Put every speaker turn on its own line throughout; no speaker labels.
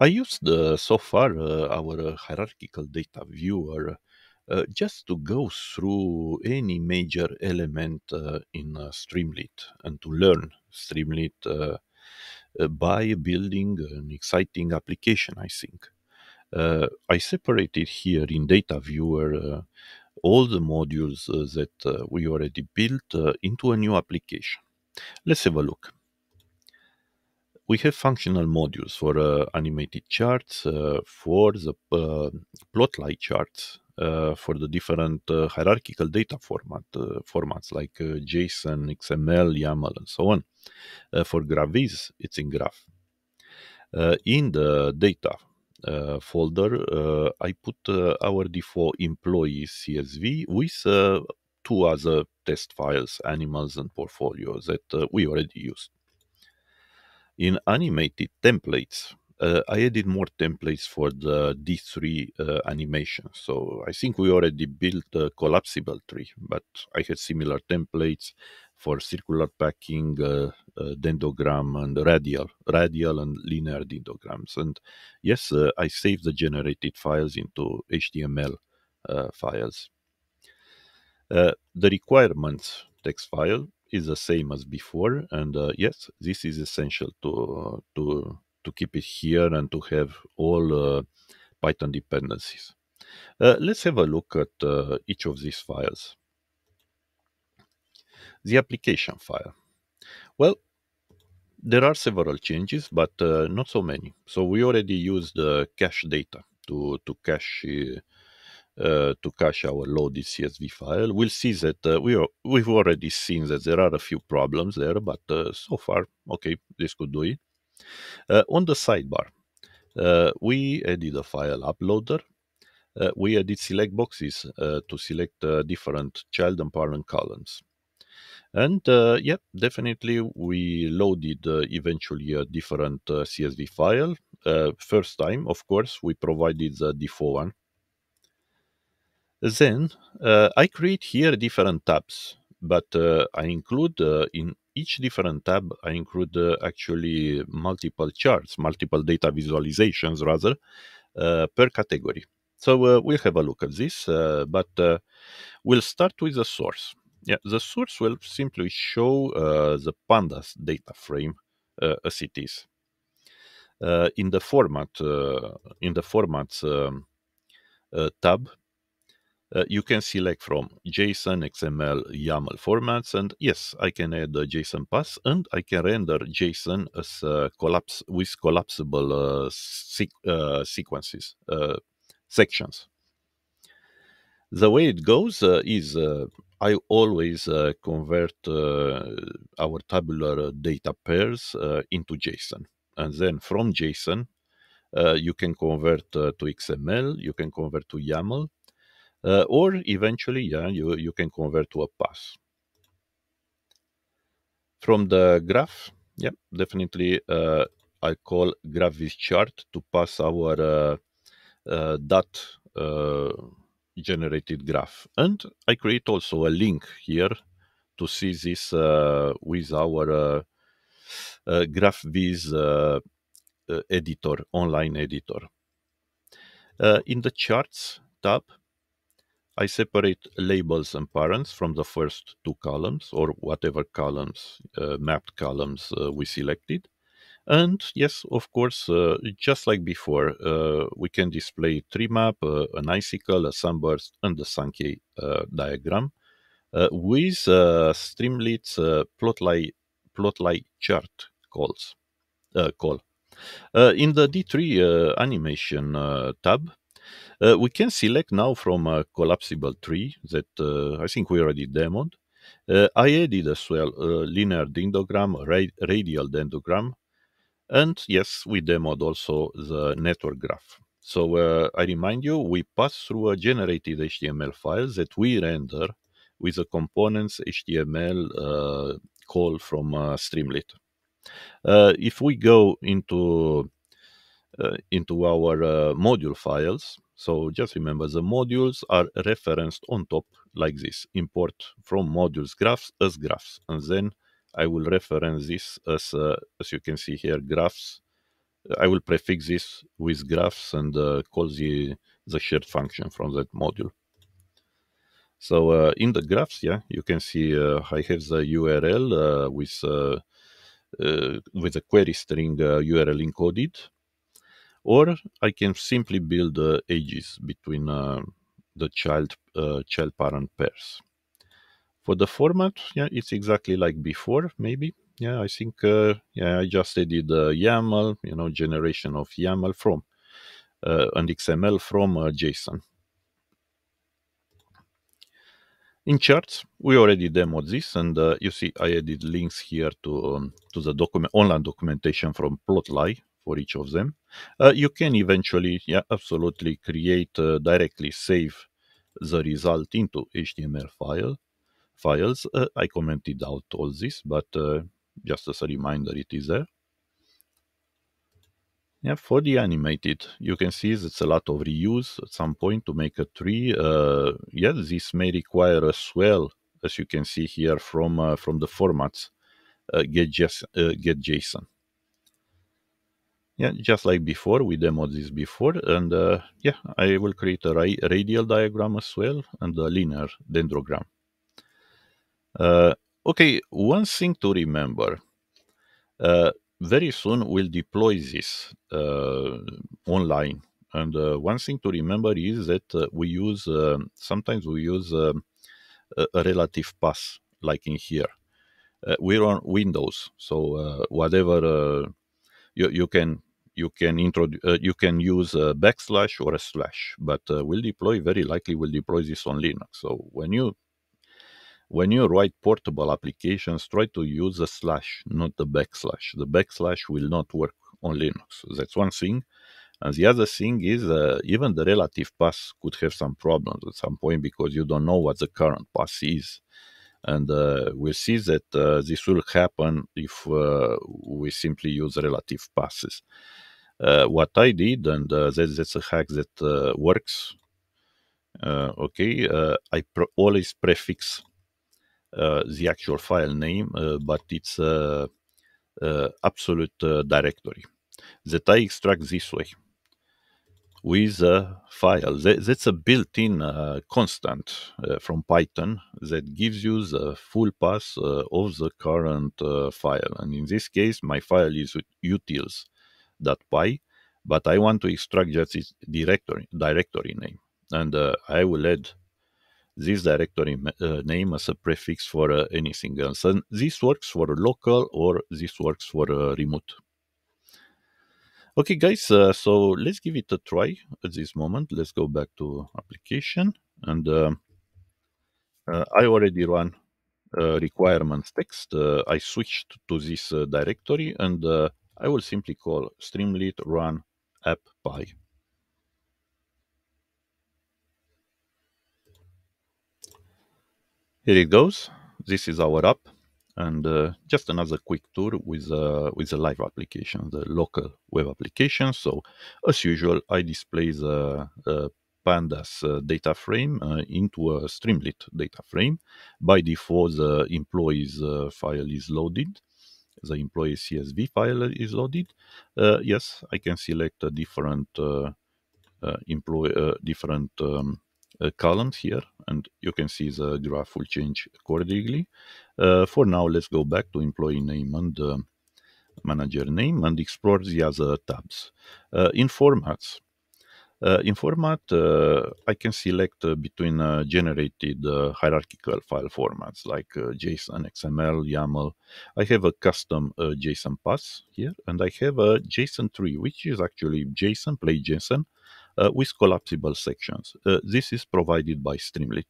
I used so far uh, our uh, hierarchical data viewer uh, just to go through any major element in Streamlit and to learn Streamlit by building an exciting application, I think. Uh, I separated here in Data Viewer uh, all the modules uh, that we already built into a new application. Let's have a look. We have functional modules for uh, animated charts, uh, for the uh, plotly charts, uh, for the different uh, hierarchical data format uh, formats like JSON, XML, YAML, and so on. For GraphViz, it's in Graph. In the data folder, I put our default employee CSV with two other test files, animals and portfolios that we already used. In animated templates, uh, I added more templates for the D3 uh, animation. So I think we already built a collapsible tree, but I had similar templates for circular packing, uh, uh, dendrogram, and radial, radial and linear dendrograms. And yes, uh, I saved the generated files into HTML uh, files. The requirements text file is the same as before, and uh, yes, this is essential to to to keep it here and to have all uh, Python dependencies. Uh, let's have a look at uh, each of these files. The application file. Well, there are several changes, but uh, not so many. So we already used uh, cache data to to cache uh, to cache our loaded CSV file. We'll see that uh, we are, we've already seen that there are a few problems there, but uh, so far, okay, this could do it. Uh, on the sidebar, uh, we added a file uploader. Uh, we added select boxes uh, to select uh, different child and parent columns. And uh, yeah, definitely we loaded uh, eventually a different uh, CSV file. Uh, first time, of course, we provided the default one. Then uh, I create here different tabs, but uh, I include uh, in each different tab, I include actually multiple charts, multiple data visualizations rather, per category. So we'll have a look at this, but we'll start with the source. Yeah, the source will simply show uh, the pandas data frame uh, as it is. Uh, in the format, in the formats um, tab, uh, you can select from JSON, XML, YAML formats, and yes, I can add a JSON path, and I can render JSON as uh, collapse with collapsible uh, uh, sequences, sections. The way it goes is I always convert our tabular data pairs into JSON, and then from JSON uh, you can convert uh, to XML, you can convert to YAML, uh, or eventually, yeah, you, you can convert to a pass. From the graph, yeah, definitely uh, I call graph GraphViz chart to pass our uh, uh, dot uh, generated graph. And I create also a link here to see this uh, with our GraphViz uh, uh, editor, online editor. In the charts tab, I separate labels and parents from the first two columns or whatever columns, uh, mapped columns uh, we selected. And yes, of course, uh, just like before, uh, we can display tree map, uh, an icicle, a sunburst, and the Sankey uh, diagram with Streamlit's plotly, plotly chart calls. Call. In the D3 uh, animation tab, uh, we can select now from a collapsible tree that uh, I think we already demoed. Uh, I added as well a linear dendrogram, ra- radial dendrogram, and yes, we demoed also the network graph. So uh, I remind you, we pass through a generated HTML file that we render with the components HTML uh, call from uh, Streamlit. Uh, if we go into uh, into our uh, module files, so just remember the modules are referenced on top like this. Import from modules graphs as graphs, and then I will reference this as uh, as you can see here graphs I will prefix this with graphs and uh, call the, the shared function from that module. So uh, in the graphs, yeah, you can see uh, I have the URL uh, with uh, with a query string URL encoded, or I can simply build the edges between the child child parent pairs. For the format, yeah, it's exactly like before, maybe. Yeah, I think uh, yeah, I just added uh, YAML, you know, generation of YAML from uh, and XML from uh, JSON. In charts, we already demoed this, and uh, you see I added links here to um, to the document online documentation from Plotly for each of them. Uh, you can eventually, yeah, absolutely create uh, directly save the result into HTML file files. Uh, I commented out all this, but uh, just as a reminder, it is there. Yeah, for the animated, you can see it's a lot of reuse at some point to make a tree. Uh, yeah, this may require as well, as you can see here from uh, from the formats, get, just, get JSON. Yeah, just like before, we demoed this before, and uh, yeah, I will create a ra radial diagram as well and a linear dendrogram. Uh, okay, one thing to remember very soon we'll deploy this uh, online. And uh, one thing to remember is that uh, we use um, sometimes we use um, a, a, relative path, like in here. we're on Windows, so whatever you you can you can introduce uh, you can use a backslash or a slash but uh, we'll deploy very likely we'll deploy this on linux so when you when you write portable applications, try to use a slash, not the backslash. The backslash will not work on Linux. That's one thing. And the other thing is uh, even the relative path could have some problems at some point because you don't know what the current path is. And uh, we'll see that uh, this will happen if uh, we simply use relative passes. Uh, what I did, and uh, that, that's a hack that works. okay, I always prefix uh, the actual file name, uh, but it's a, absolute uh, directory that I extract this way with a file. That, that's a built-in uh, constant uh, from Python that gives you the full path uh, of the current file. And in this case, my file is utils.py, but I want to extract just its directory directory name, and I will add this directory uh, name as a prefix for uh, anything else. And this works for local or this works for uh, remote. Okay, guys, uh, so let's give it a try at this moment. Let's go back to application. And uh, uh, I already run requirements text. I switched to this directory and I will simply call streamlit run app py. Here it goes. This is our app, and uh, just another quick tour with uh, with the live application, the local web application. So, as usual, I display the uh, pandas uh, data frame uh, into a Streamlit data frame. By default, the employees uh, file is loaded. The employee CSV file is loaded. yes, I can select a different employee, different um, uh, columns here and you can see the graph will change accordingly. Uh, for now, let's go back to employee name and uh, manager name and explore the other tabs. in formats, uh, in format, uh, I can select uh, between generated hierarchical file formats like JSON, XML, YAML. I have a custom JSON path here, and I have a JSON tree, which is actually JSON, play JSON, uh, with collapsible sections. Uh, this is provided by Streamlit.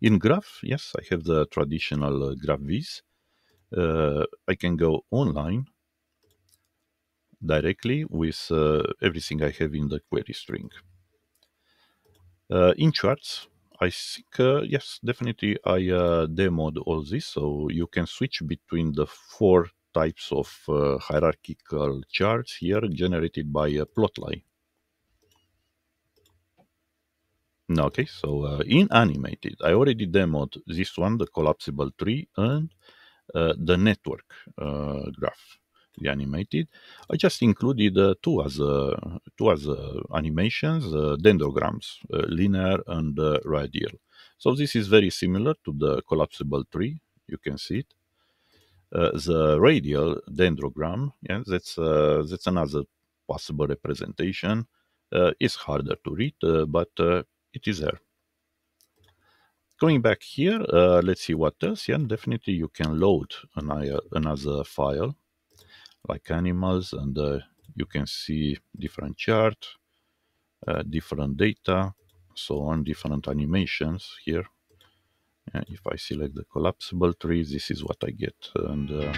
In Graph, yes, I have the traditional uh, Graph viz. I can go online directly with everything I have in the query string. in charts, I think, uh, yes, definitely I uh, demoed all this. So you can switch between the four types of uh, hierarchical charts here generated by Plotly. Okay, so uh, in animated, I already demoed this one, the collapsible tree, and uh, the network uh, graph. The animated. I just included uh, two as uh, two as uh, animations, uh, dendrograms, uh, linear and radial. So this is very similar to the collapsible tree. You can see it. the radial dendrogram, yeah, that's that's another possible representation. it's harder to read, but it is there going back here, uh, let's see what else. Yeah, definitely you can load another, another file like animals and uh, you can see different chart, uh, different data, so on, different animations here. if I select the collapsible tree, this is what I get. And uh,